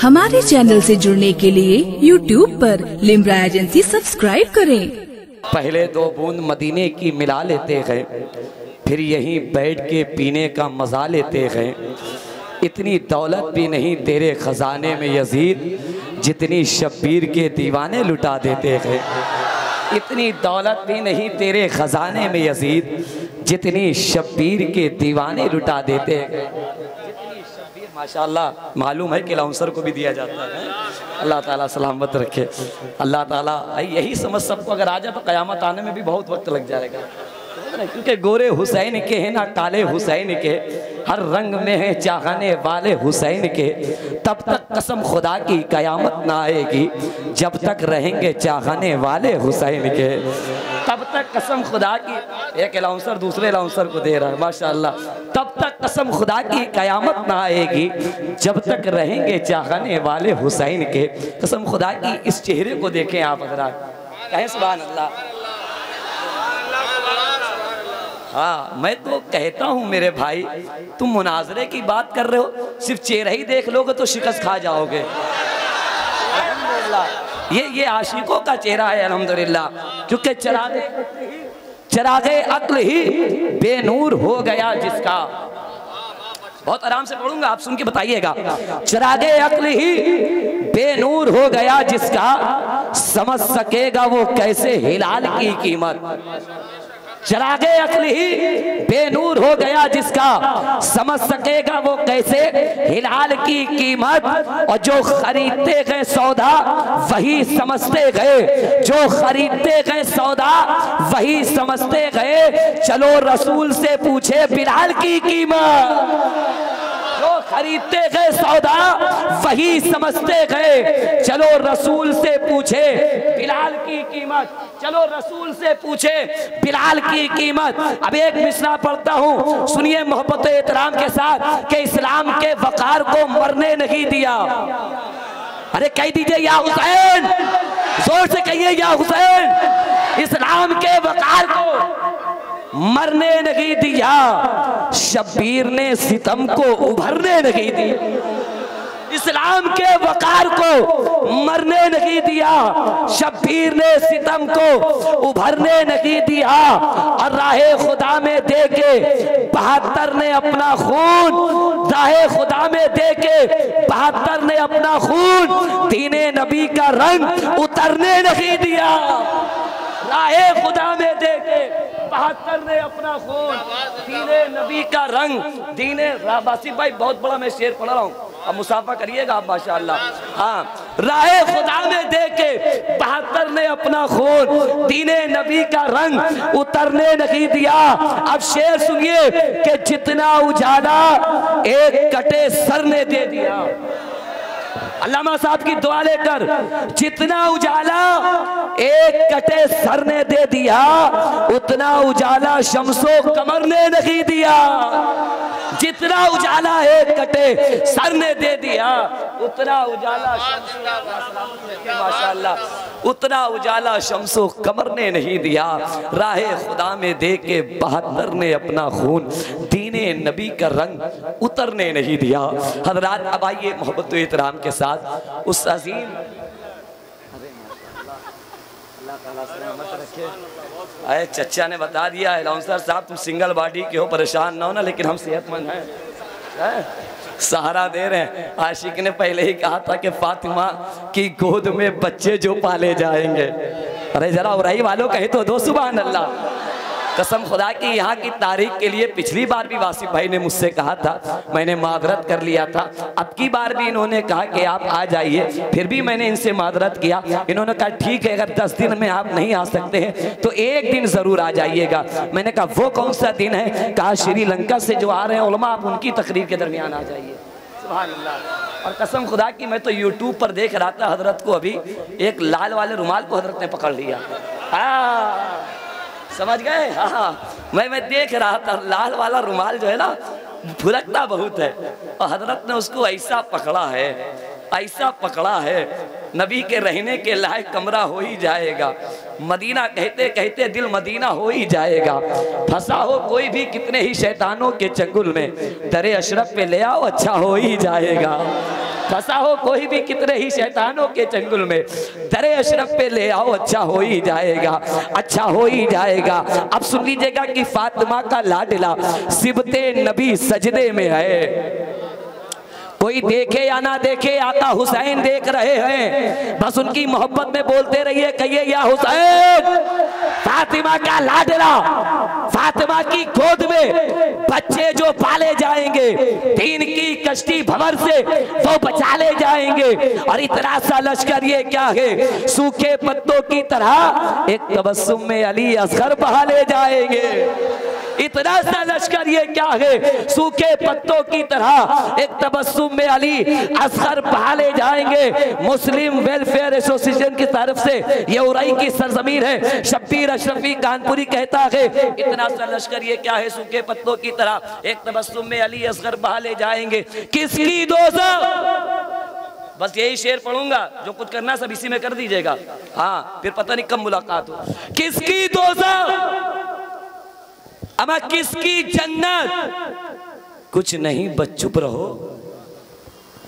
हमारे चैनल से जुड़ने के लिए यूट्यूब पर लिमरा एजेंसी सब्सक्राइब करें। पहले दो बूंद मदीने की मिला लेते हैं, फिर यहीं बैठ के पीने का मज़ा लेते हैं। इतनी दौलत भी नहीं तेरे ख़जाने में यजीद, जितनी शब्बीर के दीवाने लुटा देते हैं। इतनी दौलत भी नहीं तेरे ख़जाने में यजीद, जितनी शब्बीर के दीवाने लुटा देते शब्बीर माशाल्लाह, मालूम है कि लाउंसर को भी दिया जाता है। अल्लाह ताला सलामत रखे। अल्लाह ताला यही समझ सबको, अगर आ जाए तो क़यामत आने में भी बहुत वक्त लग जाएगा। क्योंकि गोरे हुसैन के हैं ना, काले हुसैन के। हर रंग में है, चाहने वाले हुसैन के। तब तक कसम खुदा की कयामत ना आएगी। जब तक रहेंगे चाहने वाले हुसैन के। तब तक कसम खुदा की, एक लाउंसर दूसरे लाउंसर को दे रहा है, माशाल्लाह। तब तक कसम खुदा की कयामत ना आएगी। जब तक रहेंगे चाहने वाले हुसैन के। कसम खुदा की, इस चेहरे को देखें आप हजरात कहें सुबह अल्लाह। हाँ मैं तो कहता हूँ मेरे भाई, तुम मुनाजरे की बात कर रहे हो, सिर्फ़ चेहरा ही देख लोगे तो शिकस्त खा जाओगे। ये ये आशिकों का चेहरा है, अल्हम्दुलिल्लाह। क्योंकि चरागे चरागे अक्ल ही बेनूर हो गया जिसका। बहुत आराम से पढ़ूँगा, आप सुन के बताइएगा। चरागे अक्ल ही बेनूर हो गया जिसका, समझ सकेगा वो कैसे हिलाल की कीमत। चरागे अकल ही, बेनूर हो गया जिसका समझ सकेगा वो कैसे? हिलाल की कीमत और जो खरीदते गए सौदा, वही समझते गए। जो खरीदते गए सौदा, वही समझते गए। चलो रसूल से पूछे, बिलाल की कीमत। खरीदते गए सौदा, वही समझते गए, चलो रसूल से पूछे, बिलाल की कीमत, चलो रसूल से पूछे, बिलाल की कीमत। अब एक मिसरा पढ़ता हूँ, सुनिए मोहब्बत एहतराम के साथ, कि इस्लाम के वकार को मरने नहीं दिया। अरे कह दीजिए, या हुसैन, ज़ोर से कहिए, या हुसैन, इस्लाम के वकार को मरने नहीं दिया, शब्बीर ने सितम को उभरने नहीं दिया इस्लाम के वकार को मरने नहीं दिया, शब्बीर ने सितम को उभरने नहीं दिया। और राहे खुदा में दे के बहत्तर ने अपना खून, राहे खुदा में दे के बहत्तर ने अपना खून दीने नबी का रंग उतरने नहीं दिया। राहे खुदा में दे के बहत्तर ने अपना खून दीने नबी का रंग, दीने बासिफ भाई, बहुत बड़ा मैं शेर पढ़ रहा हूँ। अब मुसाफा करिएगा आप, माशाल्लाह। हाँ राह खुदा में दे के बहत्तर ने अपना खून, दीने नबी का रंग उतरने नहीं दिया। अब शेर सुनिए कि जितना उजाला एक कटे सर ने दे दिया। अल्लामा साहब की दुआ लेकर जितना उजाला एक कटे सर ने दे दिया, उतना उजाला शमसो कमर ने नहीं दिया। जितना उजाला एक कटे, सर ने दे दिया। उतना उजाला माशाल्लाह, उतना उजाला शमसो कमर ने नहीं दिया। राह खुदा में दे के बहत्तर ने अपना खून, दीने नबी का रंग उतरने नहीं दिया। हजरात अब आइए मोहब्बत एहतराम के साथ, उस अजीम अरे चचा ने बता दिया है लाउंसर साहब, तुम सिंगल बॉडी के हो, परेशान ना हो ना, लेकिन हम सेहतमंद हैं। है? सहारा दे रहे हैं। आशिक ने पहले ही कहा था कि फातिमा की गोद में बच्चे जो पाले जाएँगे। अरे जरा उराई वालों कहे तो दो सुबह अल्लाह। कसम खुदा की यहाँ की तारीख के लिए पिछली बार भी वासिफ भाई ने मुझसे कहा था, मैंने मादरत कर लिया था। अब की बार भी इन्होंने कहा कि आप आ जाइए, फिर भी मैंने इनसे मादरत किया। इन्होंने कहा, ठीक है, अगर दस दिन में आप नहीं आ सकते हैं तो एक दिन ज़रूर आ जाइएगा। मैंने कहा, वो कौन सा दिन है? कहा, श्रीलंका से जो आ रहे हैं उलमा, आप उनकी तकरीर के दरमियान आ जाइए। और कसम खुदा की, मैं तो यूट्यूब पर देख रहा था, हज़रत को अभी एक लाल वाले रुमाल को हज़रत ने पकड़ लिया। हाँ समझ गए? हाँ। मैं मैं देख रहा था, लाल वाला रुमाल जो है ना फुलकता बहुत है। और हज़रत ने उसको ऐसा पकड़ा है। ऐसा पकड़ा है, नबी के रहने के लायक कमरा हो ही जाएगा। मदीना कहते कहते दिल मदीना हो ही जाएगा। फंसा हो कोई भी कितने ही शैतानों के चंगुल में, दरे अशरफ पे ले आओ अच्छा हो ही जाएगा। फंसा हो कोई भी कितने ही शैतानों के चंगुल में, दरे अशरफ पे ले आओ अच्छा हो ही जाएगा। अच्छा हो ही जाएगा। अब सुन लीजिएगा कि फातिमा का लाडला सिबते नबी सजदे में है। कोई देखे या ना देखे, आका हुसैन देख रहे हैं। बस उनकी मोहब्बत में बोलते रहिए, कहिए, या हुसैन, फातिमा का लाडला, फातिमा की गोद में बच्चे जो पाले जाएँगे तीन की कश्ती भवर से वो बचा ले जाएँगे। और इतना सा लश्कर ये क्या है? सूखे पत्तों की तरह एक तबस्सुम में अली असगर बहा ले जाएँगे। इतना सा लश्कर ये क्या है? सूखे पत्तों की तरह एक तबस्सुम में अली असगर बहाले जाएँगे। मुस्लिम वेलफेयर एसोसिएशन की तरफ़ से ये उरई की सरजमीन है। शब्बीर अशरफी कानपुरी कहता है, इतना सा लश्कर ये क्या है? सूखे पत्तों की तरह एक तबस्सुम में अली असगर बहाले जाएँगे। किसकी दोजा बस यही शेर पढ़ूँगा, जो कुछ करना सब इसी में कर दीजिएगा। हाँ फिर पता नहीं कब मुलाकात हो। किसकी दोजा अमा किसकी जन्नत? कुछ नहीं, बस चुप रहो।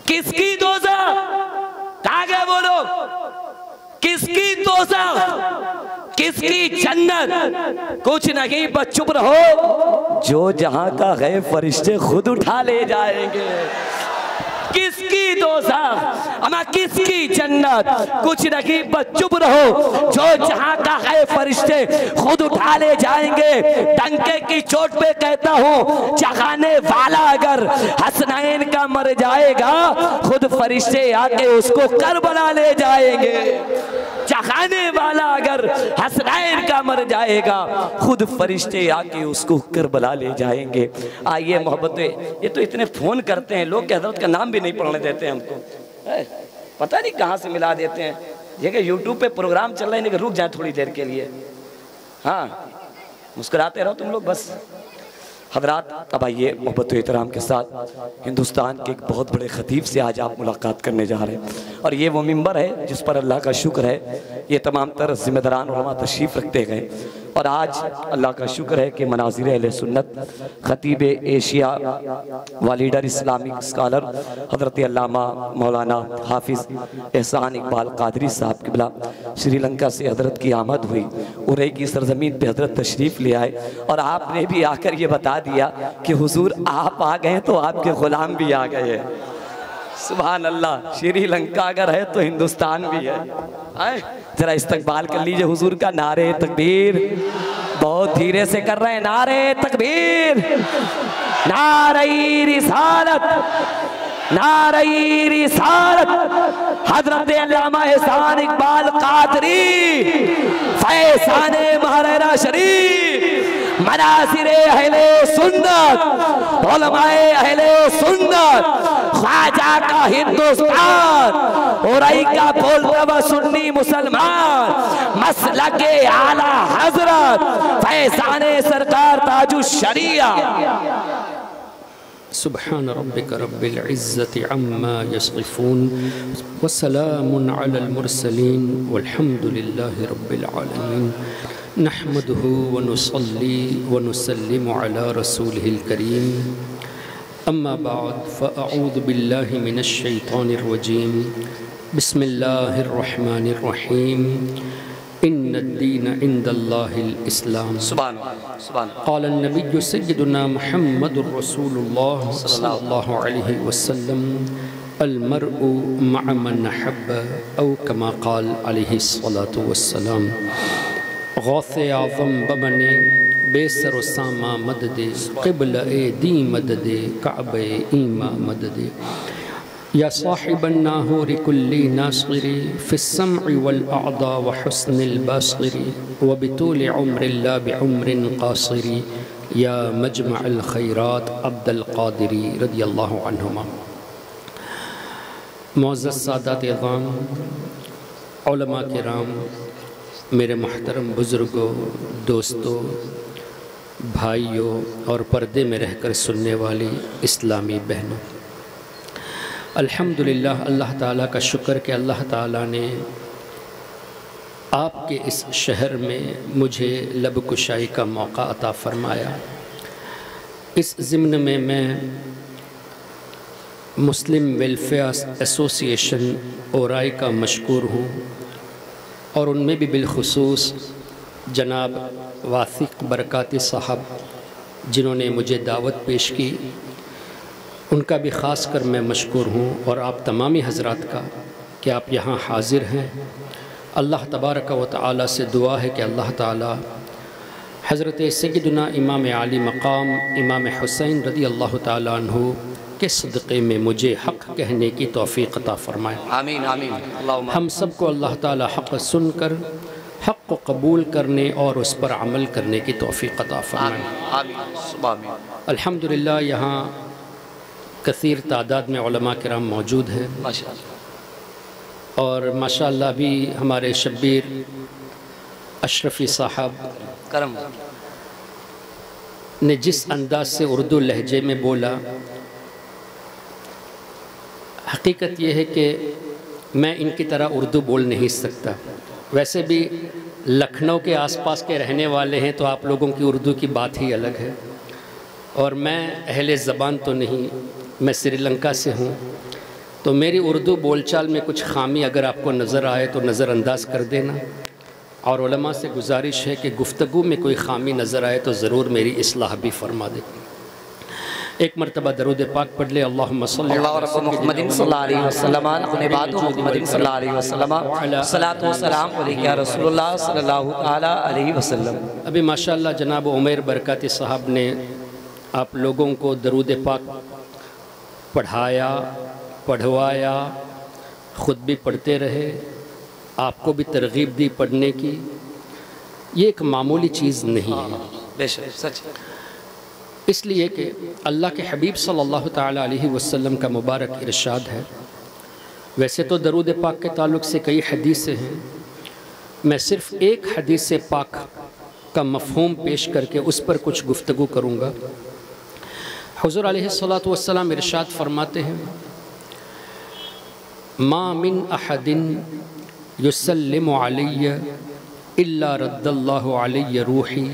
किसकी दोजा? कहा गया लोग किसकी दोजा? किसकी जन्नत? कुछ नहीं, बस चुप रहो। जो जहाँ का गए फरिश्ते खुद उठा ले जाएँगे। किसकी दोजा अमा किसकी जन्नत? कुछ नहीं, बस चुप रहो। जो जहाँ का है फरिश्ते, खुद उठा ले जाएँगे। टंके की चोट पे कहता हूँ चखाने वाला अगर हसनैन का मर जाएगा, खुद फरिश्ते आके उसको कर बना ले जाएँगे। जगाने वाला अगर हसनैन का मर जाएगा, खुद फरिश्ते आके उसको कर बना ले जाएँगे। आइए मोहब्बत, ये तो इतने फ़ोन करते हैं, लोग के हज़रत का नाम भी नहीं पढ़ने देते हैं हमको। पता नहीं कहाँ से मिला देते हैं। कि यूट्यूब पे प्रोग्राम चल रहे हैं रुक जाए थोड़ी देर के लिए। हाँ मुस्कुराते रहो तुम लोग, बस। हजरात, अब आइए मोहब्बत एहतराम के साथ हिंदुस्तान के एक बहुत बड़े ख़तीब से आज आप मुलाकात करने जा रहे हैं। और ये वो मंबर है जिस पर अल्लाह का शुक्र है, ये तमाम तर जिम्मेदारान तशरीफ़ रखते गए। और आज अल्लाह का शुक्र है कि मनाजिर सुन्नत, ख़तीब एशिया व लीडर इस्लामिक स्कॉलर हज़रत अल्लामा मौलाना हाफिज़ एहसान इकबाल कादरी साहब किबला श्रीलंका से हज़रत की आमद हुई। उरई की सरजमीन पे हज़रत तशरीफ़ ले आए और आपने भी आकर ये बता दिया कि हुजूर, आप आ गए तो आपके ग़ुलाम भी आ गए। हैं सुबहान अल्लाह श्रीलंका अगर है तो हिंदुस्तान भी है? जरा इस्तकबाल कर लीजिए हुजूर का नारे तकबीर। बहुत धीरे से कर रहे हैं नारे तकबीर। नारई रिसालत नारई रिसालत। हज़रत एहसान इकबाल कादरी फैसाने महाराणा शरीफ, मनासिरे अहले सुन्नत अहले सुन्नत। ख्वाजा का हिंदुस्तान। उरई का बोलता हुआ सुन्नी मुसलमान। मसला के आला हज़रत फैसाने सरकार ताजु शरिया। रब्बिक रब्बिल इज़्ज़ति अम्मा यसिफून वसलामुन अलल मुरसलीन। वल्हम्दुलिल्लाहि रब्बिल आलमीन। नहमदुहु व नुसल्ली व नुसल्लिमु अला रसूलिहिल करीम। अम्मा बाद फ़ाऊद बिल्लाशैतरजीम बसमीम इन दीन इंदल्लाम सुबहानबी सैदना महमद वसम अलमर मामन हब अव कमा कमाकाल वसलाम गौस आज़म बमन बेसर सामा मदद, कबल ए दी मदद, काब ईमा मदद। या साहिबन नाहूर कुल्ली नासरी फ़िसम वलदा व हसनबसरी व बतूल उम्रल्ला कासरी। या मजम अलखैरात अब्दुल्कदरी रदी अल्लामा मोज़ सादात गाम के राम मेरे महतरम बुज़ुर्गों, दोस्तों भाइयों और पर्दे में रहकर सुनने वाली इस्लामी बहनों, अल्हम्दुलिल्लाह अल्लाह ताला का शुक्र कि अल्लाह ताला ने आपके इस शहर में मुझे लब कुशाई का मौका अता फ़रमाया। इस ज़िम्न में मैं मुस्लिम वेलफेयर एसोसिएशन ओराई का मशहूर हूँ और उनमें भी बिलखसूस जनाब वासिक बरक़ाती साहब जिन्होंने मुझे दावत पेश की उनका भी ख़ास कर मैं मशहूर हूँ और आप तमामी हजरात का कि आप यहाँ हाजिर हैं। अल्लाह तबारक व ताली से दुआ है कि अल्लाह ताला हज़रत सैदना इमाम आली मकाम इमाम हुसैन रदी अल्लाह तु के सदक़े में मुझे हक़ कहने की तोफ़ी अता फ़रमाए। आमीन आमीन। अल्लाहुम्मा हम सबको अल्लाह ताला हक़ सुनकर हक़ को कबूल करने और उस पर अमल करने की तोफ़ी अता फ़रमाए। आमीन अल्हम्दुलिल्लाह यहाँ कसर तादाद में उलमा किराम मौजूद हैं। और माशाल्लाह भी हमारे शब्बीर अशरफ़ी साहब करम। ने जिस अंदाज से उर्दू लहजे में बोला हकीकत यह है कि मैं इनकी तरह उर्दू बोल नहीं सकता। वैसे भी लखनऊ के आसपास के रहने वाले हैं तो आप लोगों की उर्दू की बात ही अलग है। और मैं अहले ज़बान तो नहीं, मैं श्रीलंका से हूँ। तो मेरी उर्दू बोलचाल में कुछ खामी अगर आपको नज़र आए तो नज़रअंदाज कर देना। और से गुजारिश है कि गुफ्तगु में कोई खामी नज़र आए तो ज़रूर मेरी इसलाह भी फरमा दे। एक मरतबा दरुद पाक पढ़ ले अभी माशा जनाब उमेर बरकती साहब ने आप लोगों को दरुद पाक पढ़ाया पढ़वाया ख़ुद भी पढ़ते रहे आपको भी तरगीब दी पढ़ने की। ये एक मामूली चीज़ नहीं है बेशक सच। इसलिए कि अल्लाह के हबीब सल्लल्लाहु ताला अलैहि वसल्लम का मुबारक इरशाद है। वैसे तो दरूद पाक के ताल्लुक़ से कई हदीसें हैं। मैं सिर्फ़ एक हदीस पाक का मफहूम पेश करके उस पर कुछ गुफ्तगु करूँगा। हजूर अलैहिस्सलाम इरशाद फरमाते हैं मामिन अहदिन युसल्लिम अलैय अलैय रूही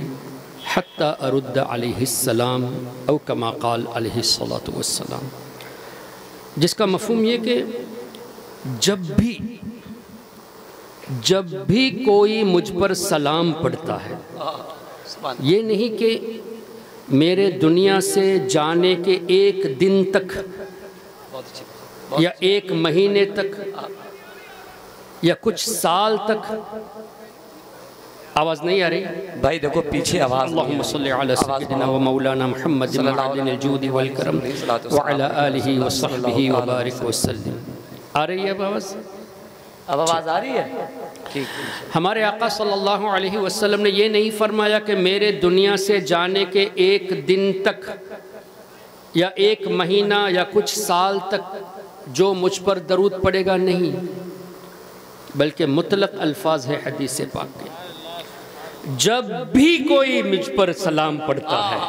हत्ता अरुद्द अलैहिस्सलाम औ कमा क़ाल अलैहिस्सलातु वस्सलाम। जिसका मफहूम ये कि जब भी जब भी कोई मुझ पर सलाम पढ़ता है, ये नहीं कि मेरे दुनिया से जाने के एक दिन तक या एक महीने तक या कुछ साल तक आवाज़ नहीं आ रही? भाई देखो पीछे आवाज़ मौलाना मुहम्मद आ रही है अब आवाज़? अब आवाज़ आ रही है? ठीक। हमारे आका सल्लल्लाहु अलैहि वसल्लम ने ये नहीं फरमाया कि मेरे दुनिया से जाने के एक दिन तक या एक महीना या कुछ साल तक जो मुझ पर दरूद पड़ेगा नहीं बल्कि मुतलक अल्फाज है हदीस पाक के। जब भी कोई मुझ पर सलाम पढ़ता है।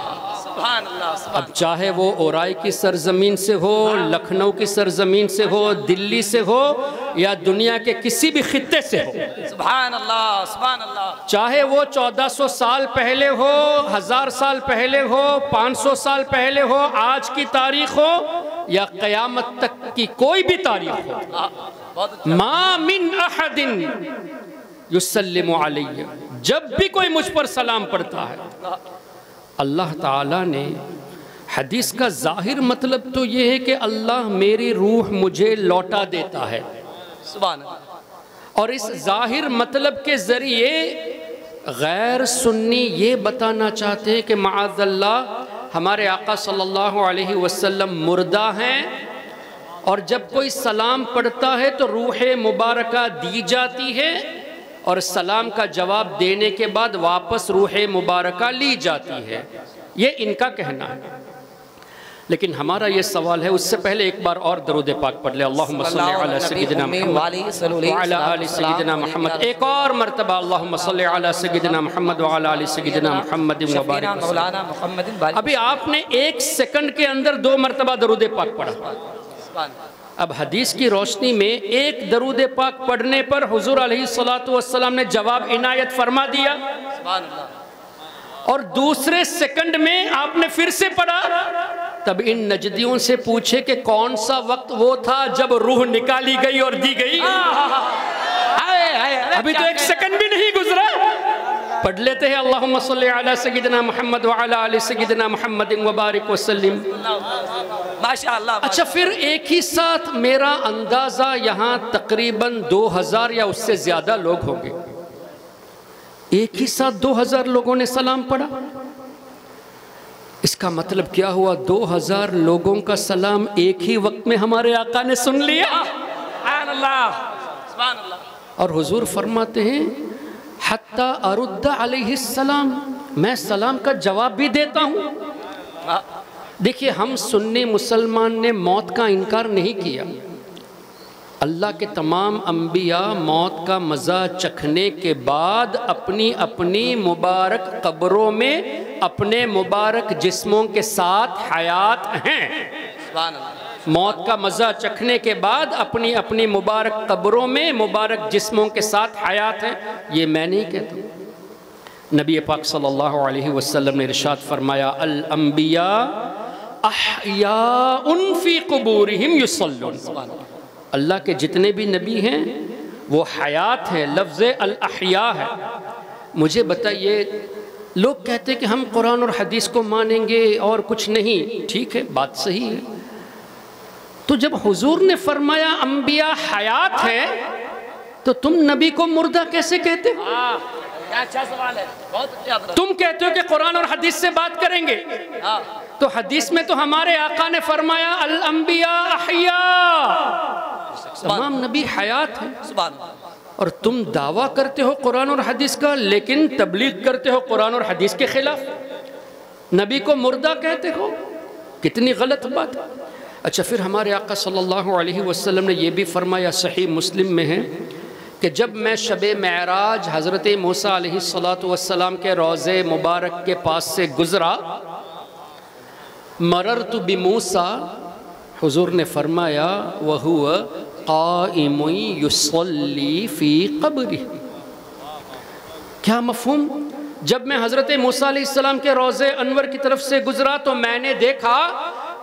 अब चाहे वो ओराई की सरजमीन से हो लखनऊ की सरजमीन से हो दिल्ली से हो या दुनिया के किसी भी खत्ते से हो। अल्लाह चाहे वो 1400 साल पहले हो हज़ार साल पहले हो 500 साल पहले हो आज की तारीख हो या क़यामत तक की कोई भी तारीख हो। मामिन मा मिन अहदिन युसल्लिमु अलैहि। जब भी कोई मुझ पर सलाम पढ़ता है। अल्लाह ताला ने हदीस का ज़ाहिर मतलब तो ये है कि अल्लाह मेरी रूह मुझे लौटा देता है। और इस ज़ाहिर मतलब के ज़रिए गैर सुन्नी ये बताना चाहते हैं कि माज़ल्ला हमारे आका सल्लल्लाहु अलैहि वसल्लम मुर्दा हैं और जब कोई सलाम पढ़ता है तो रूह मुबारका दी जाती है और सलाम का जवाब देने के बाद वापस रूह मुबारक ली जाती है। ये इनका कहना है। लेकिन हमारा ये सवाल है उससे पहले एक बार और दरुद पाक पढ़ ले। मुहम्मद एक और मर्तबा। मुहम्मद मुहम्मद अभी आपने एक सेकंड के अंदर दो मरतबा दरुद पाक पढ़ा। अब हदीस की रोशनी में एक दरूद पाक पढ़ने पर हुजूर अलैहिस्सलाम ने जवाब इनायत फरमा दिया। और दूसरे सेकंड में आपने फिर से पढ़ा तब इन नजदियों से पूछे कि कौन सा वक्त वो था जब रूह निकाली गई और दी गई। हाय, हाय, अरे अभी तो एक सेकंड भी नहीं गुजरा। पढ़ लेते हैं अल्लाहुम्मा सल्ली अला सय्यिदिना मोहम्मद सय्यिदिना मोहम्मद व बारिक वसल्लम। माशाल्लाह अच्छा फिर एक ही साथ मेरा अंदाज़ा यहाँ तकरीबन 2000 या उससे ज़्यादा लोग होंगे। एक ही साथ 2000 लोगों ने सलाम पढ़ा। इसका मतलब क्या हुआ? 2000 लोगों का सलाम एक ही वक्त में हमारे आका ने सुन लिया। अल्लाह अल्लाह। और हुजूर फरमाते हैं हत्ता अरुद्दा अलैहिस्सलाम मैं सलाम का जवाब भी देता हूँ। देखिए, हम सुन्नी मुसलमान ने मौत का इनकार नहीं किया। अल्लाह के तमाम अम्बिया मौत का मज़ा चखने के बाद अपनी अपनी मुबारक कब्रों में अपने मुबारक जिस्मों के साथ हयात हैं। मौत का मज़ा चखने के बाद अपनी अपनी मुबारक कब्रों में, मुबारक जिस्मों के साथ हयात हैं। ये मैं नहीं कहता। नबी पाक सल्लल्लाहु अलैहि वसल्लम ने इरशाद फरमाया अल अल्लाह के जितने भी नबी हैं, वो हयात हैं, लफ्ज़ अल अहया है। मुझे बताइए, लोग कहते हैं कि हम कुरान और हदीस को मानेंगे और कुछ नहीं। ठीक है, बात सही है। तो जब हुजूर ने फरमाया अंबिया हयात है तो तुम नबी को मुर्दा कैसे कहते हो? हाँ, अच्छा सवाल है बहुत अच्छा तुम कहते हो कि कुरान और हदीस से बात करेंगे। हाँ, तो हदीस में तो हमारे आका ने फरमाया अल अंबिया अहया। तमाम नबी हयात है। और तुम दावा करते हो कुरान और हदीस का लेकिन तबलीग करते हो कुरान और हदीस के खिलाफ। नबी को मुर्दा कहते हो? कितनी गलत बात है। अच्छा फिर हमारे आका सल्लल्लाहु अलैहि वसल्लम ने यह भी फरमाया, सही मुस्लिम में है, कि जब मैं शब महराज हज़रत मूसा वसलाम के रोज़े मुबारक के पास से गुज़रा मरर तो बिमूसा हुजूर ने फरमाया वह काइमुसली फ़ी कब्री क्या मफहूम? जब मैं हज़रत मूसा के रोज़े अनवर की तरफ़ से गुज़रा तो मैंने देखा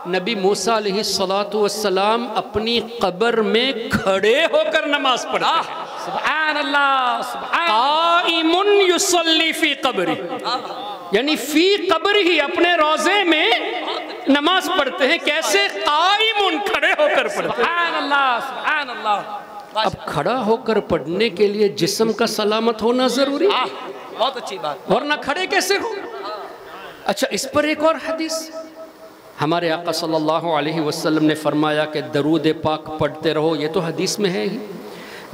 नबी मूसा अलैहिस्सलाम अपनी कब्र में खड़े होकर नमाज़ हैं। फ़ी कब्री। यानी फ़ी कब्र ही अपने रोज़े में नमाज़ पढ़ते हैं। कैसे? खड़े होकर पढ़ते हैं। अब खड़ा होकर पढ़ने के लिए जिस्म का सलामत होना ज़रूरी है। बहुत अच्छी बात। वरना खड़े कैसे हो? अच्छा इस पर एक और हदीस। हमारे आका सल्लल्लाहु अलैहि वसल्लम ने फरमाया कि दरूद पाक पढ़ते रहो, ये तो हदीस में है ही।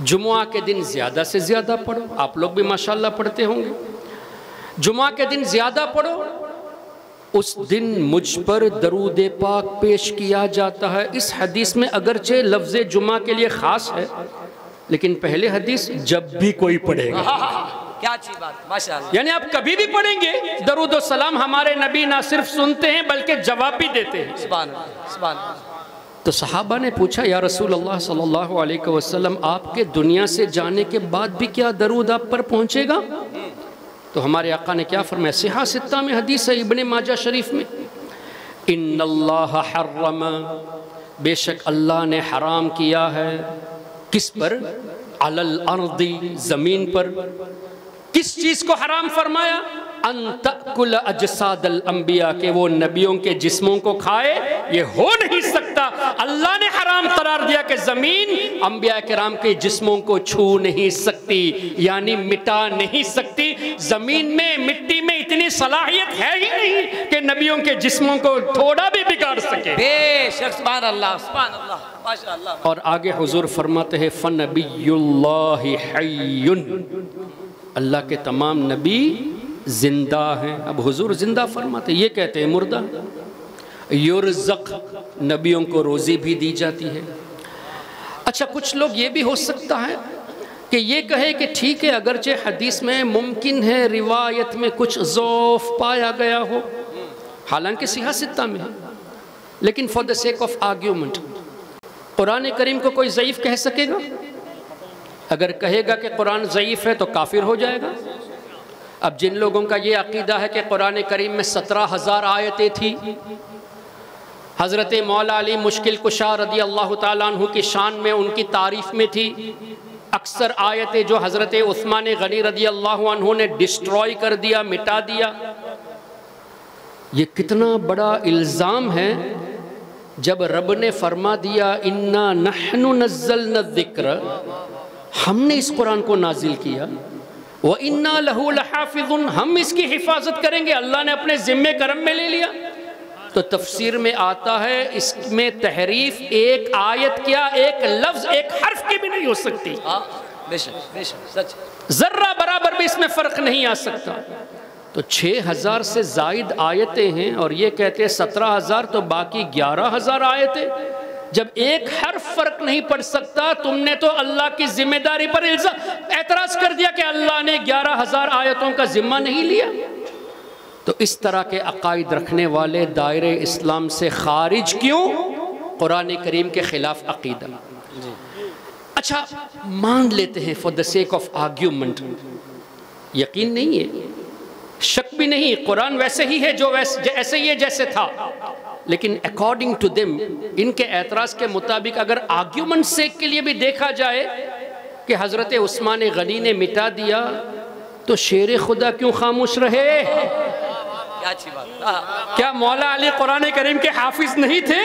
जुमुआ के दिन ज़्यादा से ज़्यादा पढ़ो, आप लोग भी माशाल्लाह पढ़ते होंगे। जुमा के दिन ज़्यादा पढ़ो, उस दिन मुझ पर दरूद पाक पेश किया जाता है। इस हदीस में अगरचे लफ्ज़ जुमा के लिए ख़ास है, लेकिन पहले हदीस जब भी कोई पढ़ेगा। क्या अच्छी बात माशाल्लाह। यानी आप कभी भी पढ़ेंगे दरूद सलाम हमारे नबी ना सिर्फ़ सुनते हैं बल्कि जवाब भी देते हैं। तो सहाबा ने पूछा या रसूल अल्लाह सल्लल्लाहु अलैहि वसल्लम आपके दुनिया से जाने के बाद भी क्या दरूद आप पर पहुंचेगा? तो हमारे आका ने क्या फरमाया सिहा सित्ता में हदीस है इब्ने माजा शरीफ में इन हर्रम बेशक अल्लाह ने हराम किया है किस पर? अलल अर्दी ज़मीन पर। किस चीज़ को हराम फरमाया? अंतकुल अजसादल अंबिया के वो नबियों के जिस्मों को खाए ये हो नहीं सकता। अल्लाह ने हराम करार दिया कि ज़मीन अंबिया कराम के जिस्मों को छू नहीं सकती यानी मिटा नहीं सकती। ज़मीन में मिट्टी में इतनी सलाहियत है ही नहीं कि नबियों के जिस्मों को थोड़ा भी बिगाड़ सके। और आगे हजूर फरमाते हैं फ़न हय्युन अल्लाह के तमाम नबी ज़िंदा हैं। अब हुजूर ज़िंदा फरमाते ये कहते हैं, मुर्दा, युरजक नबियों को रोज़ी भी दी जाती है। अच्छा कुछ लोग ये भी हो सकता है कि ये कहे कि ठीक है, अगरचे हदीस में मुमकिन है रिवायत में कुछ ज़ौफ पाया गया हो। हालाँकि सियासत्ता में लेकिन for the sake of argument Quran करीम को कोई ज़यीफ़ कह सकेगा? अगर कहेगा कि कुरान ज़यीफ़ है तो काफिर हो जाएगा। अब जिन लोगों का ये अकीदा है कि कुरान करीम में सत्रह हज़ार आयतें थी, हज़रत मौला अली मुश्किल कुशा रदी अल्लाह तु की शान में उनकी तारीफ़ में थी, अक्सर आयतें जो हज़रत उस्मान गनी रदी अल्लाह ने डिस्ट्रॉय कर दिया, मिटा दिया। ये कितना बड़ा इल्ज़ाम है, जब रब ने फरमा दिया, इन्ना नहनु नज़ल न ज़िक्र हमने इस कुरान को नाजिल किया। वह इन्ना लहू लहाफिजुन हम इसकी हिफाजत करेंगे। अल्लाह ने अपने ज़िम्मे करम में ले लिया। तो तफसीर में आता है इसमें तहरीफ एक आयत क्या एक लफ्ज़ एक हर्फ की भी नहीं हो सकती। हाँ ज़र्रा बराबर भी इसमें फ़र्क नहीं आ सकता। तो छः हज़ार से जायद आयतें हैं और ये कहते हैं सत्रह हज़ार तो बाकी ग्यारह हज़ार आयतें। जब एक हर फ़र्क नहीं पड़ सकता, तुमने तो अल्लाह की ज़िम्मेदारी पर इल्ज़ाम एतराज़ कर दिया कि अल्लाह ने ग्यारह हज़ार आयतों का जिम्मा नहीं लिया। तो इस तरह के अकायद रखने वाले दायरे इस्लाम से खारिज क्यों? कुरान करीम के ख़िलाफ़ अकीदा। अच्छा मान लेते हैं for the sake of argument यकीन नहीं है। शक भी नहीं, कुरान वैसे ही है जो वैसे ऐसे ही है जैसे था। लेकिन अकॉर्डिंग टू दिम इनके एतराज़ के मुताबिक अगर आर्ग्यूमेंट से के लिए भी देखा जाए कि हज़रत उस्मान गनी ने मिटा दिया तो शेर खुदा क्यों खामोश रहे? क्या क्या मौला अली कुरान करीम के हाफिज नहीं थे?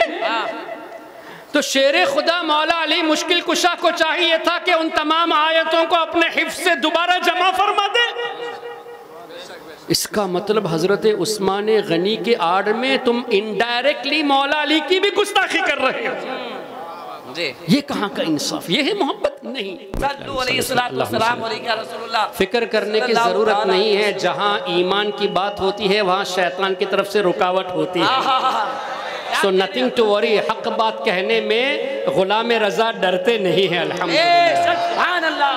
तो शेर खुदा मौला अली मुश्किल कुशा को चाहिए था कि उन तमाम आयतों को अपने हिफ से दोबारा जमा फरमा दे। इसका मतलब हज़रत उस्मान गनी के आड़ में तुम इनडायरेक्टली मौला अली की भी गुस्ताखी कर रहे हो। ये कहाँ का इंसाफ? ये है मोहब्बत? नहीं। फ़िक्र करने की ज़रूरत नहीं है। जहाँ ईमान की बात होती है वहाँ शैतान की तरफ़ से रुकावट होती हाँ। सो नथिंग टू वरी हक बात कहने में गुलाम रजा डरते नहीं है अल्हम्दुलिल्लाह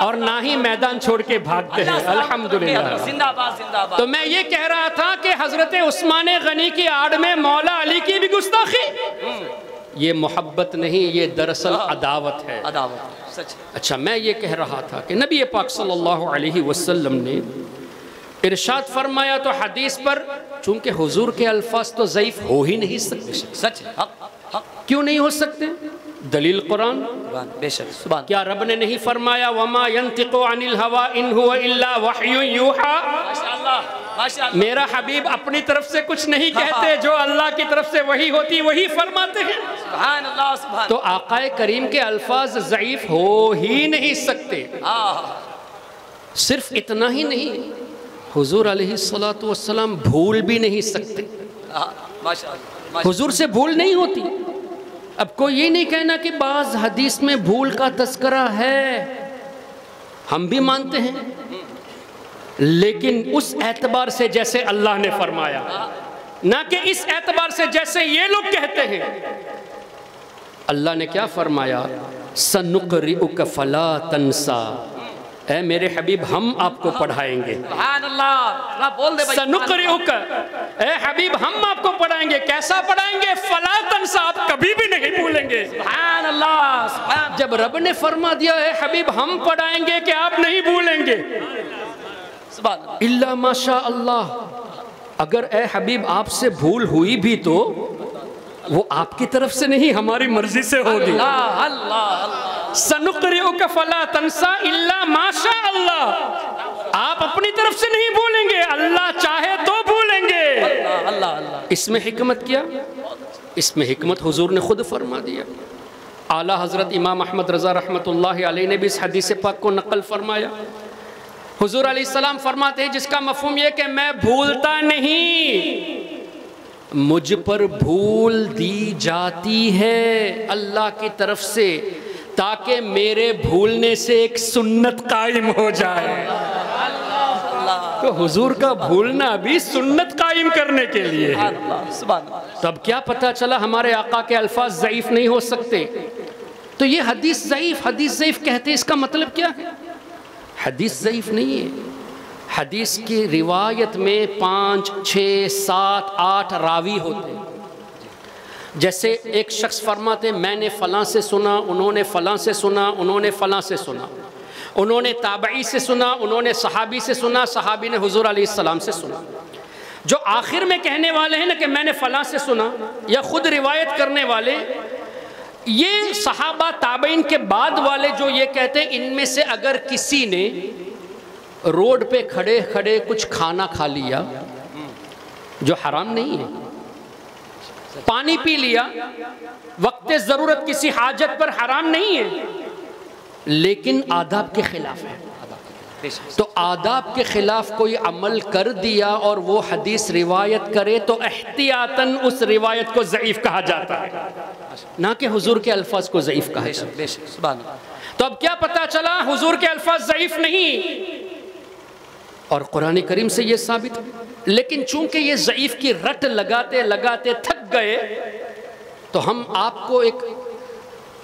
और ना ही मैदान छोड़ के भागते हैं अल्हम्दुलिल्लाह तो मैं ये कह रहा था कि हज़रत उस्मान गनी की आड़ में मौला अली की भी गुस्ताखी ये मोहब्बत नहीं ये दरअसल अदावत है अदावत सच अच्छा मैं ये कह रहा था कि नबी पाक सल्लल्लाहु अलैहि वसल्लम ने इरशाद फरमाया तो हदीस पर चूँकि हुजूर के अल्फाज तो ज़यीफ़ हो ही नहीं सकते। सच हक हक। क्यों नहीं हो सकते? दलील कुरान? बेशक क्या रब ने नहीं फरमाया वमा यंतिको अनिल हवा इन हुआ इल्ला मेरा हबीब अपनी तरफ़ से कुछ नहीं कहते जो अल्लाह की तरफ़ से वही होती वही फरमाते हैं। सुभान अल्लाह सुभान। तो आकाए करीम के अल्फाज ज़यीफ़ हो ही नहीं सकते। हाँ। सिर्फ़ इतना ही नहीं हुजूर वस्सलाम भूल भी नहीं सकते। हाँ, हुजूर से भूल नहीं होती। अब कोई ये नहीं कहना कि बाज हदीस में भूल का तस्करा है। हम भी मानते हैं। लेकिन उस एतबार से जैसे अल्लाह ने फरमाया ना कि इस एतबार से जैसे ये लोग कहते हैं। अल्लाह ने क्या फरमाया? सनुकरिउक फला तनसा। ए मेरे हबीब हम आपको पढ़ाएँगे। ए हबीब हम आपको पढ़ाएँगे। कैसा पढ़ाएँगे? फलातन आप कभी भी नहीं भूलेंगे। जब रब ने फरमा दिया है हबीब हम पढ़ाएँगे कि आप नहीं भूलेंगे। इल्ला माशा अल्लाह अगर ए हबीब आपसे भूल हुई भी तो वो आपकी तरफ़ से नहीं हमारी मर्ज़ी से होगी। अल्लाह अल्लाह। अल्लाह आप अपनी तरफ़ से नहीं भूलेंगे अल्लाह चाहे तो भूलेंगे अल्लाह अल्लाह इसमें हिकमत क्या? इसमें हिकमत हुजूर ने खुद फरमा दिया। आला हज़रत इमाम अहमद रज़ा अलैह ने भी इस हदीस पाक को नकल फरमाया। हुजूर अलैहिस्सलाम फरमाते हैं, जिसका मफहूम यह कि मैं भूलता नहीं। मुझ पर भूल दी जाती है अल्लाह की तरफ़ से। ताकि मेरे भूलने से एक सुन्नत कायम हो जाए। तो हुजूर का भूलना भी सुन्नत कायम करने के लिए है। तब क्या पता चला हमारे आका के अल्फाज ज़यीफ़ नहीं हो सकते? तो ये हदीस ज़यीफ़ हदीस ज़यीफ़ कहते इसका मतलब क्या है? हदीस ज़यीफ़ नहीं है। हदीस की रिवायत में पाँच, छः, सात, आठ रावी होते हैं। जैसे एक शख्स फरमाते, मैंने फ़लाँ से सुना, उन्होंने फ़लाँ से सुना, उन्होंने फ़लाँ से सुना। उन्होंने ताबई से सुना, उन्होंने सहाबी से सुना, सहाबी ने हुजूर अलैहिस्सलाम से सुना। जो आखिर में कहने वाले हैं ना कि मैंने फ़लाँ से सुना या खुद रिवायत करने वाले, ये सहाबा ताबईन के बाद वाले जो ये कहते हैं, इनमें से अगर किसी ने रोड पे खड़े खड़े कुछ खाना खा लिया, जो हराम नहीं है। पानी पी लिया वक्त ज़रूरत किसी हाजत पर हराम नहीं है, लेकिन आदाब के खिलाफ है तो आदाब के खिलाफ कोई अमल कर दिया और वो हदीस रिवायत करे तो एहतियातन उस रिवायत को ज़यीफ़ कहा जाता है ना कि हुजूर के अल्फाज को ज़यीफ़ कहा जाता। तो अब क्या पता चला, हुजूर के अल्फाज ज़यीफ़ नहीं और कुरान करीम से ये साबित है। लेकिन चूँकि ये ज़यीफ़ की रट लगाते लगाते थक गए तो हम आपको एक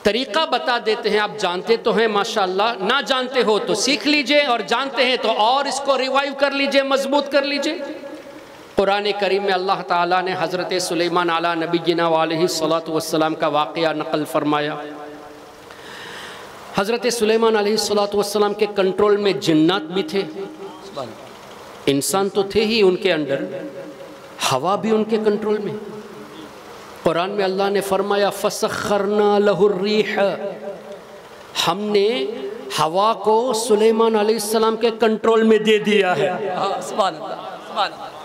तरीका बता देते हैं। आप जानते तो हैं, माशाल्लाह। ना जानते हो तो सीख लीजिए और जानते हैं तो और इसको रिवाइव कर लीजिए, मज़बूत कर लीजिए। कुरान करीम में अल्लाह ताला ने हज़रत सुलेमान आला नबीना वसलाम का वाक़ नकल फरमाया। हज़रत सुलेमान वसलाम के कंट्रोल में जन्नात भी थे। इंसान तो थे ही उनके अंडर हवा भी उनके कंट्रोल में। कुरान में अल्लाह ने फरमाया फसखरना लहुर्रीह हमने हवा को सुलेमान अलैहिस्सलाम के कंट्रोल में दे दिया है।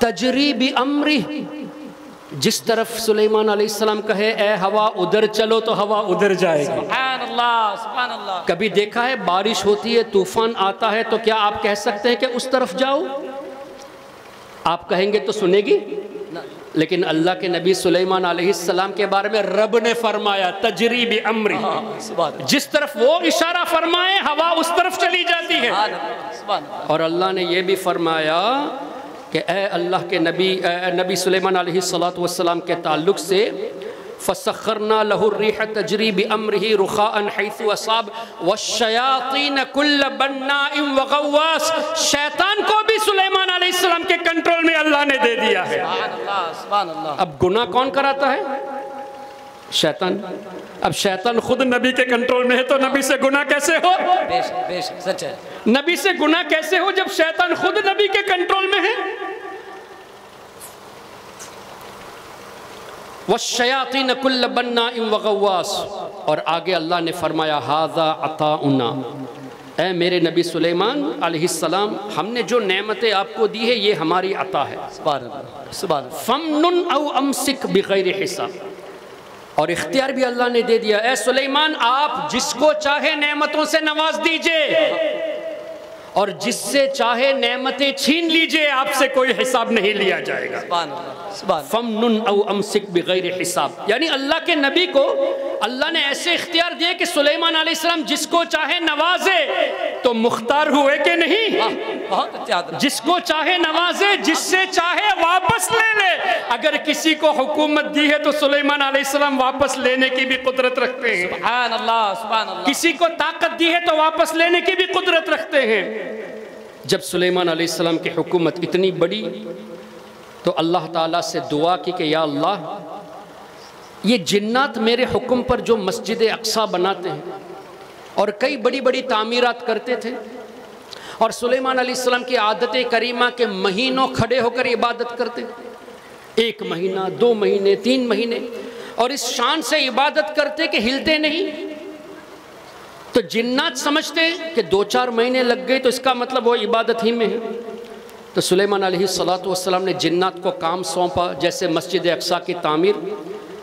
तजरीबी अमरी। जिस तरफ़ सुलेमान अलैहिस्सलाम कहे ए हवा उधर चलो तो हवा उधर जाएगी। कभी देखा है बारिश होती है तूफ़ान आता है तो क्या आप कह सकते हैं कि उस तरफ़ जाओ? आप कहेंगे तो सुनेगी? लेकिन अल्लाह के नबी सुलेमान सलाम के बारे में रब ने फरमाया तजरीबी अमरी। हाँ, सुभान अल्लाह, जिस तरफ़ वो इशारा फरमाए हवा उस तरफ़ चली जाती है। और अल्लाह ने यह भी फरमाया कि ए अल्लाह के नबी ए नबी सुलेमान सलाम के ताल्लुक से फ़सखरना लहुर्रीह तजरी बिअम्रिही रुखाअन हैसु असाब वश्शयातीन कुल्ल बन्नाइम व गव्वास शैतान को भी सुलेमान अलैहिस्सलाम के कंट्रोल में अल्लाह ने दे दिया है। अब गुनाह कौन कराता है शैतान अब शैतान खुद नबी के कंट्रोल में है तो नबी से गुनाह कैसे हो बेशक बेशक सच है नबी से गुनाह कैसे हो जब शैतान खुद नबी के कंट्रोल में है वशयातीन कुल्ल बन्ना इम वगवास और आगे अल्लाह ने फरमाया हाजा अताउना। ए मेरे नबी सुलेमान अलैहिस्सलाम हमने जो नेमतें आपको दी है ये हमारी अता है। फमनुन औ अमसिक बगैर हिसाब। और इख्तियार भी अल्लाह ने दे दिया ए सुलेमान आप जिसको चाहे नेमतों से नवाज़ दीजिए। और जिससे चाहे नेमतें छीन लीजिए आपसे कोई हिसाब नहीं लिया जाएगा। सुभान अल्लाह, सुभान फमनुन अमसिक बगैर हिसाब। यानी अल्लाह के नबी को अल्लाह ने ऐसे इख्तियार दिए कि सुलेमान अलैहिस्सलाम जिसको चाहे नवाजे तो मुख्तार हुए कि नहीं? बहुत अच्छा जिसको चाहे नवाजे जिससे चाहे वापस ले ले। अगर किसी को हुकूमत दी है तो सुलेमान अलैहिस्सलाम वापस लेने की भी कुदरत रखते हैं। किसी को ताकत दी है तो वापस लेने की भी कुदरत रखते हैं। जब सुलेमान अलैहिस्सलाम की हुकूमत इतनी बड़ी तो अल्लाह ताला से दुआ की कि या अल्लाह, ये जिन्नात मेरे हुक्म पर जो मस्जिद अक्सा बनाते हैं, और कई बड़ी बड़ी तामीरात करते थे, और सुलेमान अलैहिस्सलाम की आदत करीमा के महीनों खड़े होकर इबादत करते एक महीना, दो महीने, तीन महीने, और इस शान से इबादत करते कि हिलते नहीं। तो जिन्नात समझते कि दो चार महीने लग गए तो इसका मतलब वो इबादत ही में है। तो सुलेमान अलैहिस्सलाम ने जिन्नात को काम सौंपा, जैसे मस्जिद अक्सा की तामीर।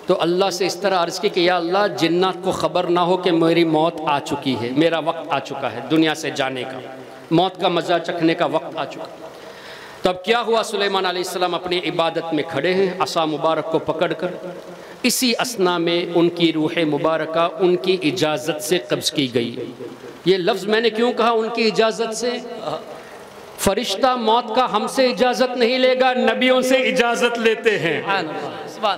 तो अल्लाह से इस तरह अर्ज़ की कि या अल्लाह, जिन्नात को ख़बर ना हो कि मेरी मौत आ चुकी है, मेरा वक्त आ चुका है दुनिया से जाने का। मौत का मज़ा चखने का वक्त आ चुका। तो अब क्या हुआ? सुलेमान अलैहिस्सलाम अपनी इबादत में खड़े हैं। असा मुबारक को पकड़ कर इसी असना में उनकी रूह मुबारक उनकी इजाज़त से कब्ज़ की गई। ये लफ्ज़ मैंने क्यों कहा उनकी इजाज़त से? फरिश्ता मौत का हमसे इजाज़त नहीं लेगा नबियों से इजाज़त लेते हैं।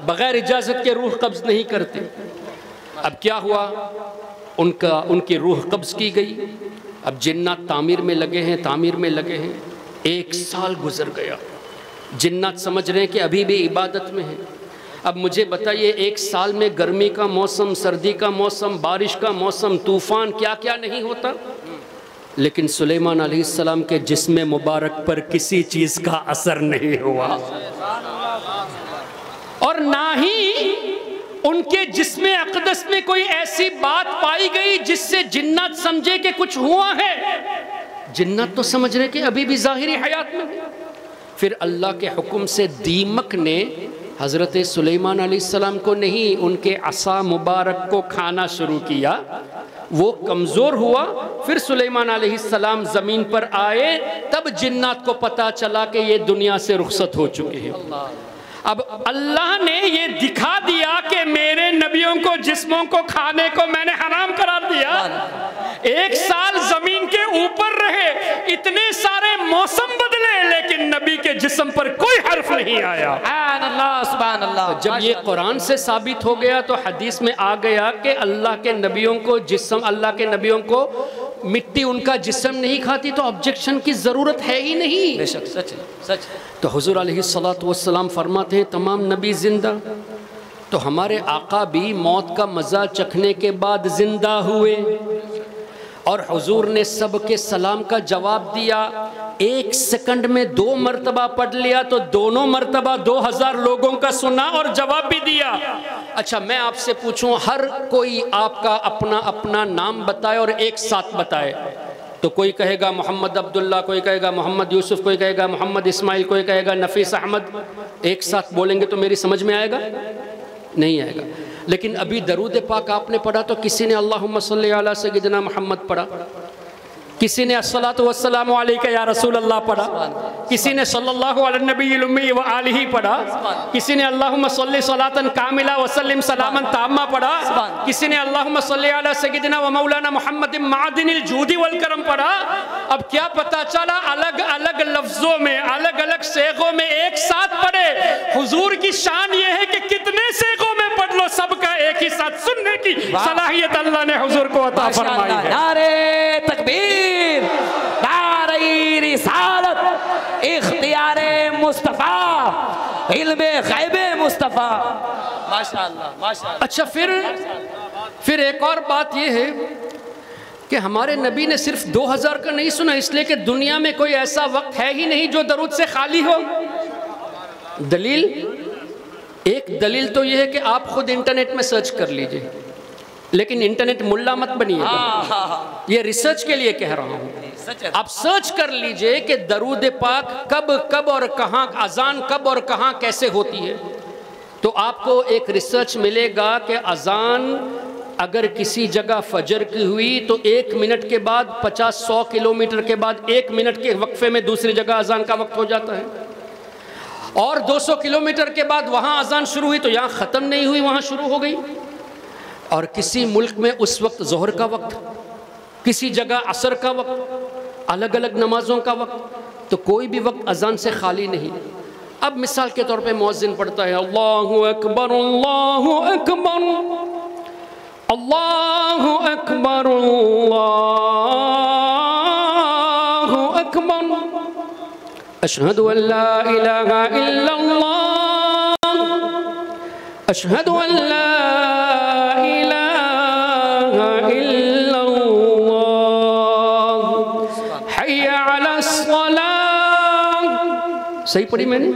बगैर इजाज़त के रूह कब्ज़ नहीं करते। अब क्या हुआ? उनका उनकी रूह कब्ज़ की गई। अब जिन्नात तामीर में लगे हैं तामीर में लगे हैं। एक साल गुजर गया। जिन्नात समझ रहे हैं कि अभी भी इबादत में है। अब मुझे बताइए, एक साल में गर्मी का मौसम, सर्दी का मौसम, बारिश का मौसम, तूफ़ान क्या क्या नहीं होता? लेकिन सुलेमान अलैहिस्सलाम के जिसम मुबारक पर किसी चीज़ का असर नहीं हुआ। और ना ही उनके जिसम अकदस में कोई ऐसी बात पाई गई जिससे जिन्नत समझे कि कुछ हुआ है। जिन्नत तो समझ रहे कि अभी भी जाहिरी हयात में। फिर अल्लाह के हुक्म से दीमक ने हज़रत सुलेमान सलाम को नहीं, उनके असा मुबारक को खाना शुरू किया। वो कमज़ोर हुआ, फिर सुलेमान सलाम ज़मीन पर आए, तब जिन्नात को पता चला कि ये दुनिया से रुखसत हो चुके हैं। अब अल्लाह ने ये दिखा दिया कि मेरे नबियों को, जिस्मों को खाने को मैंने हराम करार दिया। एक साल ज़मीन के ऊपर रहे, इतने सारे मौसम पर कोई हर्फ नहीं आया। अल्लाह सुभान जब ये कुरान से साबित हो गया तो हदीस में आ गया कि अल्लाह के नबियों को जिस्म अल्लाह के नबियों को मिट्टी उनका जिस्म नहीं खाती तो ऑब्जेक्शन की ज़रूरत है ही नहीं। बेशक सच सच तो हुजूर अलैहिस्सलाम फरमाते हैं तमाम नबी ज़िंदा। तो हमारे आका भी मौत का मज़ा चखने के बाद ज़िंदा हुए। और हुजूर ने सबके सलाम का जवाब दिया। एक सेकंड में दो मरतबा पढ़ लिया तो दोनों मरतबा दो हज़ार लोगों का सुना और जवाब भी दिया। अच्छा मैं आपसे पूछूँ, हर कोई आपका अपना अपना नाम बताए और एक साथ बताए। तो कोई कहेगा मोहम्मद अब्दुल्ला कोई कहेगा मोहम्मद यूसुफ, कोई कहेगा मोहम्मद इस्माइल, कोई कहेगा नफीस अहमद। एक साथ बोलेंगे तो मेरी समझ में आएगा? नहीं आएगा। लेकिन अभी दरूद पाक आपने पढ़ा तो किसी ने अल्लाह सैदना मोहम्मद पढ़ा? किसी ने अस्सलातु वस्सलामु अलैका या रसूल अल्लाह पढ़ा? किसी ने सल्लल्लाहु अलैहि नबी व आलिही पढ़ा? किसी ने सल्ली सलातन कामिला व सल्लिम सलामन ताम्मा पढ़ा? किसी ने अल्लाहुम्मा सल्ली अला सय्यिदिना व मौलाना मुहम्मद मादिनिल जूदी वल करम पढ़ा? अब क्या पता चला अलग अलग लफ्जों में, अलग अलग सेगों में एक साथ पढ़े? हुजूर की शान ये है कि कितने सेगों में पढ़ लो सबका एक ही साथ सुनने की सलाहियत अल्लाह ने हुजूर को अता फरमाई है। नारे तकबीर नारे रिसालत इख्तियार मुस्तफ़ा इल्म गैब मुस्तफ़ा। माशाअल्लाह माशाअल्लाह अच्छा फिर फिर एक और बात यह है कि हमारे नबी ने सिर्फ़ 2000 का नहीं सुना इसलिए कि दुनिया में कोई ऐसा वक्त है ही नहीं जो दरूद से खाली हो। दलील? एक दलील तो यह है कि आप खुद इंटरनेट में सर्च कर लीजिए। लेकिन इंटरनेट मुल्ला मत बनिए ये रिसर्च के लिए कह रहा हूँ। आप सर्च कर लीजिए कि दरूद पाक कब कब और कहाँ अजान कब और कहाँ कैसे होती है। तो आपको एक रिसर्च मिलेगा कि अजान अगर किसी जगह फजर की हुई तो एक मिनट के बाद पचास सौ किलोमीटर के बाद एक मिनट के वक्फे में दूसरी जगह अजान का वक्त हो जाता है। और 200 किलोमीटर के बाद वहाँ अजान शुरू हुई तो यहाँ ख़त्म नहीं हुई, वहाँ शुरू हो गई। और किसी मुल्क में उस वक्त जहर का वक्त, किसी जगह असर का वक्त अलग अलग नमाजों का वक्त तो कोई भी वक्त अजान से खाली नहीं। अब मिसाल के तौर पे मौजिन पढ़ता है, अल्लाह अकबर अल्लाह अकबर अल्लाह अकबर, अल्लाह अशहदु अल्ला इलाहा इल्लल्लाह अशहदु अल्ला इलाहा इल्लल्लाह हय्या अला सलाह सही पढ़ी मैंने